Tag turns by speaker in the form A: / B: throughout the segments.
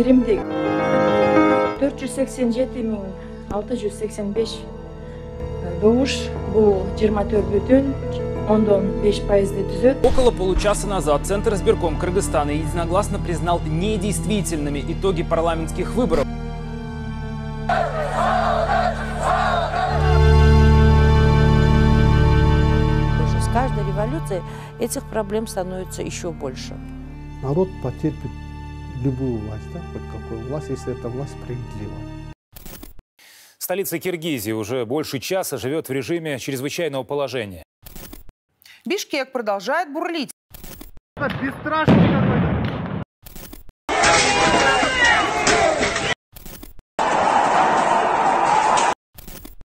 A: биримди төрт жүз сексен жети миң алты жүз сексен беш добуш бул жыйырма төрт бүтүн ондон беш пайызды түзөт
B: Около получаса назад Центр избирком Кыргызстана единогласно признал недействительными итоги парламентских выборов.
C: С каждой революцией этих проблем становится еще больше.
D: Народ потерпит любую власть, да, хоть какую власть, если эта власть справедливая.
B: Столица Киргизии уже больше часа живет в режиме чрезвычайного положения.
E: Бишкек продолжает бурлить.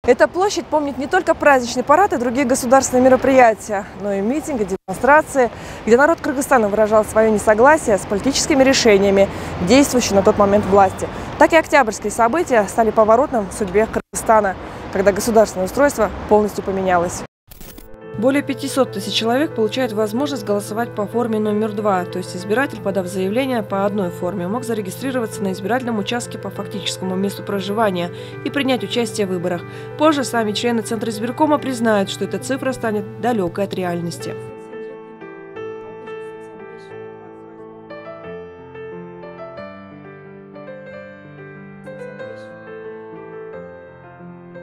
F: Эта площадь помнит не только праздничный парад и другие государственные мероприятия, но и митинги, демонстрации, где народ Кыргызстана выражал свое несогласие с политическими решениями, действующей на тот момент власти. Так и октябрьские события стали поворотным в судьбе Кыргызстана, когда государственное устройство полностью поменялось. Более 500 тысяч человек получают возможность голосовать по форме номер два, то есть избиратель, подав заявление по одной форме, мог зарегистрироваться на избирательном участке по фактическому месту проживания и принять участие в выборах. Позже сами члены Центра избиркома признают, что эта цифра станет далекой от реальности.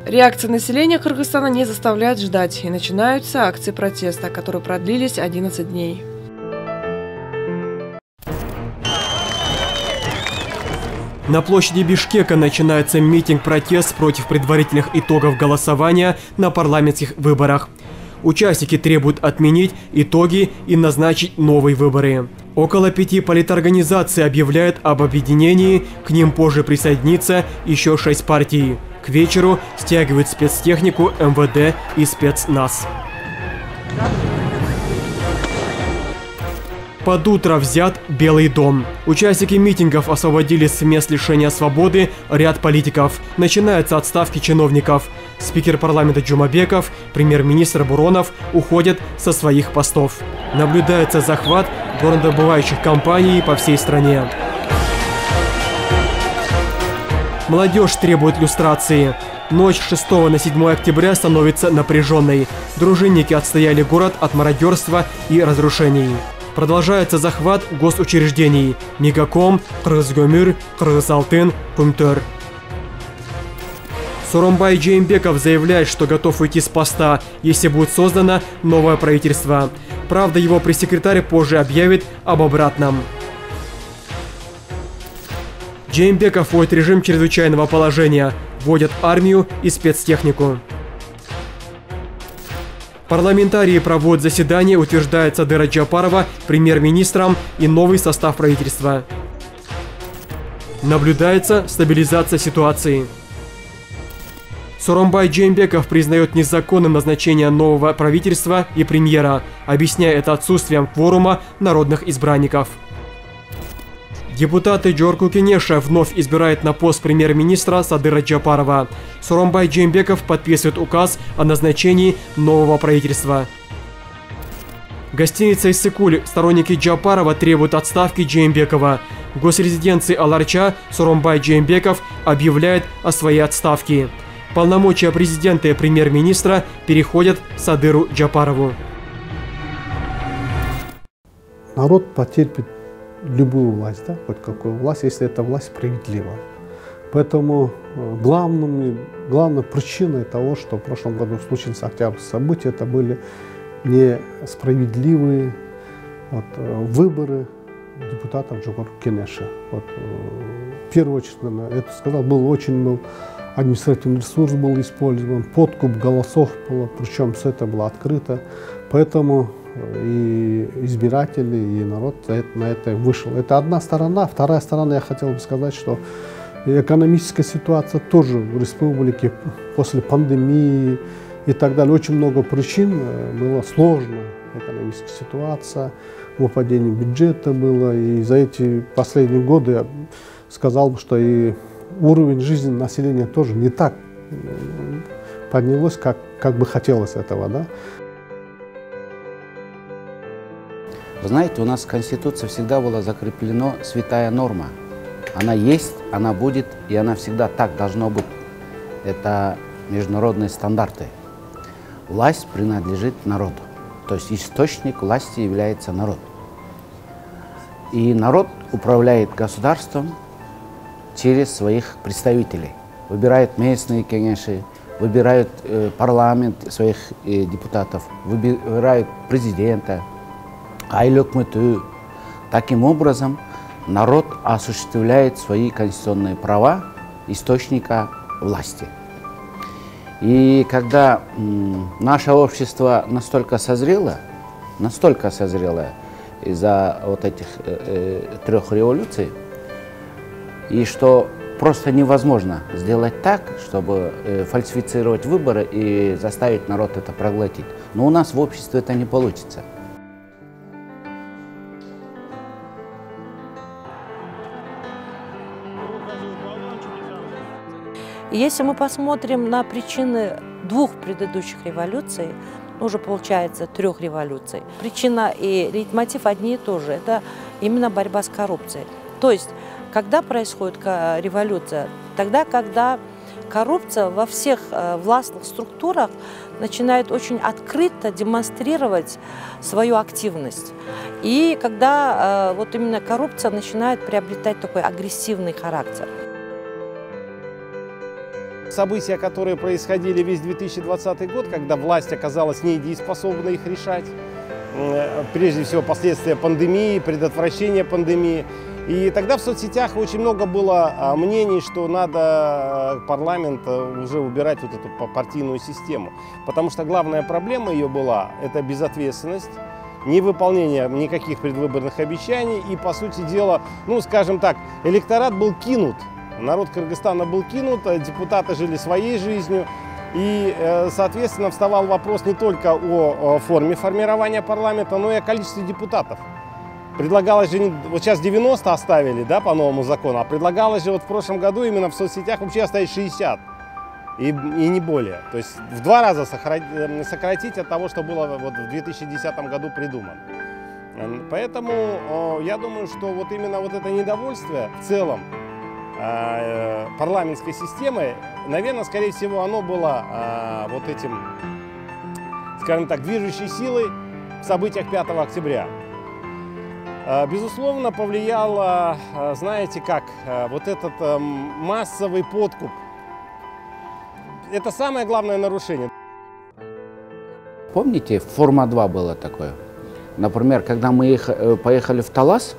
F: Реакция населения Кыргызстана не заставляет ждать, и начинаются акции протеста, которые продлились 11 дней.
G: На площади Бишкека начинается митинг-протест против предварительных итогов голосования на парламентских выборах. Участники требуют отменить итоги и назначить новые выборы. Около пяти политорганизаций объявляют об объединении, к ним позже присоединится еще шесть партий. Вечеру стягивают спецтехнику МВД и спецназ. Под утро взят Белый дом. Участники митингов освободили с мест лишения свободы ряд политиков. Начинаются отставки чиновников. Спикер парламента Джумабеков, премьер-министр Буронов уходят со своих постов. Наблюдается захват горнодобывающих компаний по всей стране. Молодежь требует люстрации. Ночь с 6 на 7 октября становится напряженной. Дружинники отстояли город от мародерства и разрушений. Продолжается захват госучреждений Мегаком, Кыргызгомир, Кыргызалтын, Кумтер. Суромбай Джеймбеков заявляет, что готов уйти с поста, если будет создано новое правительство. Правда, его пресс-секретарь позже объявит об обратном. Джеймбеков вводит режим чрезвычайного положения, вводят армию и спецтехнику. Парламентарии проводят заседание, утверждает Садыра Джапарова премьер-министром и новый состав правительства. Наблюдается стабилизация ситуации. Соромбай Джеймбеков признает незаконным назначение нового правительства и премьера, объясняя это отсутствием кворума народных избранников. Депутаты Джорку Кенеша вновь избирает на пост премьер-министра Садыра Джапарова. Суромбай Джеймбеков подписывает указ о назначении нового правительства. Гостиница Иссыкуль сторонники Джапарова требуют отставки Джеймбекова. В госрезиденции Аларча Суромбай Джеймбеков объявляет о своей отставке. Полномочия президента и премьер-министра переходят Садыру Джапарову.
D: Народ потерпит любую власть, да, хоть какую власть, если эта власть справедливая. Поэтому э, главным, главной причиной того, что в прошлом году случились октябрьские события, это были несправедливые вот, э, выборы депутатов Джогор Кенеша. Вот, э, в первую очередь, наверное, это сказал, был очень был административный ресурс был использован, подкуп голосов было, причем все это было открыто. Поэтому и избиратели, и народ на это вышел. Это одна сторона. Вторая сторона, я хотел бы сказать, что экономическая ситуация тоже в республике после пандемии и так далее. Очень много причин э, было сложно. Экономическая ситуация, выпадение бюджета было. И за эти последние годы я сказал бы, что и уровень жизни населения тоже не так поднялось, как, как бы хотелось этого. Да?
H: Вы знаете, у нас в Конституции всегда была закреплена святая норма. Она есть, она будет, и она всегда так должно быть. Это международные стандарты. Власть принадлежит народу. То есть источник власти является народ. И народ управляет государством через своих представителей. Выбирает местные кенеши, выбирают э, парламент своих э, депутатов, выбирают президента, айлөкмөтү. Таким образом, народ осуществляет свои конституционные права источника власти. И когда наше общество настолько созрело, настолько созрело из-за вот этих э, э, трех революций, и что просто невозможно сделать так, чтобы э, фальсифицировать выборы и заставить народ это проглотить. Но у нас в обществе это не получится.
C: Если мы посмотрим на причины двух предыдущих революций, уже получается трех революций, причина и лейтмотив одни и то же. Это именно борьба с коррупцией. То есть, когда происходит революция? Тогда, когда коррупция во всех э, властных структурах начинает очень открыто демонстрировать свою активность. И когда э, вот именно коррупция начинает приобретать такой агрессивный характер.
I: События, которые происходили весь 2020 год, когда власть оказалась недееспособна их решать, э, прежде всего последствия пандемии, предотвращение пандемии. И тогда в соцсетях очень много было а, мнений, что надо э, парламент э, уже убирать вот эту партийную систему. Потому что главная проблема ее была – это безответственность, невыполнение никаких предвыборных обещаний. И, по сути дела, ну, скажем так, электорат был кинут Народ Кыргызстана был кинут, а депутаты жили своей жизнью. И, э, соответственно, вставал вопрос не только о форме формирования парламента, но и о количестве депутатов. Предлагалось же, вот сейчас 90 оставили, да, по новому закону, а предлагалось же вот в прошлом году именно в соцсетях вообще оставить 60 и, и не более. То есть в два раза э, сократить от того, что было вот в 2010 году придумано. Поэтому я думаю, что вот именно вот это недовольствие в целом Э, парламентской системы, наверное, скорее всего, оно было а, вот этим, скажем так, движущей силой в событиях 5 октября. А, безусловно, повлияло, а, знаете как, вот этот массовый подкуп. Это самое главное нарушение.
H: Помните, форма 2 было такое? Например, когда мы э, поехали в Талас,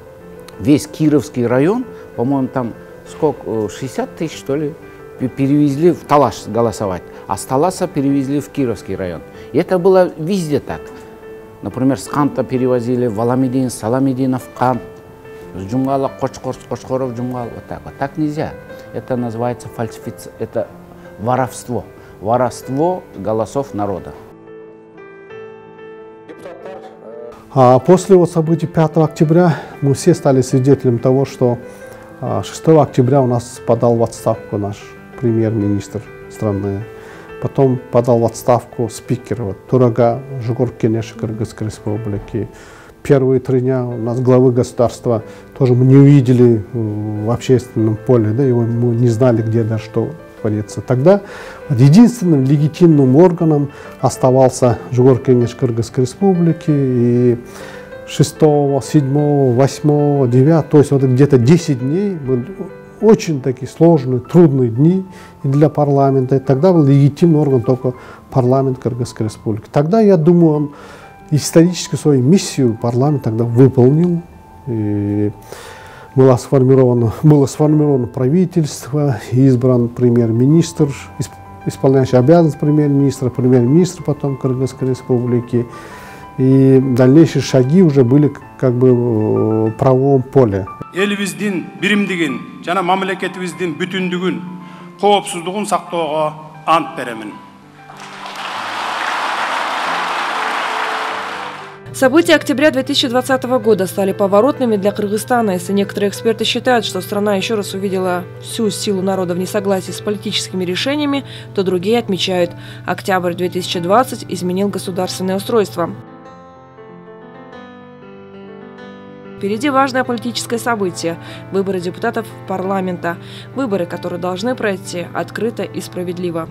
H: весь Кировский район, по-моему, там сколько, 60 э, тысяч, что ли, перевезли в Талаш голосовать, а с Таласа перевезли в Кировский район. И это было везде так. Например, с Канта перевозили в Аламедин, с Аламедина в Кант, с Джумгала, Кочкор, с Кочкора в Джумгал. Вот так вот. Так нельзя. Это называется фальсификация, это воровство. Воровство голосов народа.
D: А после вот событий 5 октября мы все стали свидетелем того, что 6 а, октября у нас подал в отставку наш премьер-министр страны. Потом подал в отставку спикер вот, Турага Жугур Кыргызской республики. Первые три дня у нас главы государства тоже мы не увидели в общественном поле, да, его мы не знали, где да, что творится. Тогда единственным легитимным органом оставался Жугур Кенеш Кыргызской республики. И 6, 7, 8, 9, то есть вот где-то 10 дней очень такие сложные, трудные дни для парламента. И тогда был легитимный орган только парламент Кыргызской республики. Тогда, я думаю, он исторически свою миссию парламент тогда выполнил. И было сформировано, было сформировано правительство, избран премьер-министр, исполняющий обязанности премьер-министра, премьер-министр потом Кыргызской республики. И дальнейшие шаги уже были как бы в правовом поле.
J: Элибиздин биримдигин жана мамлекетибиздин бүтүндүгүн, коопсуздугун сактоого ант беремин.
F: События октября 2020 года стали поворотными для Кыргызстана, если некоторые эксперты считают, что страна еще раз увидела всю силу народа в несогласии с политическими решениями, то другие отмечают, октябрь 2020 изменил государственное устройство. Впереди важное политическое событие – выборы депутатов парламента. Выборы, которые должны пройти открыто и справедливо.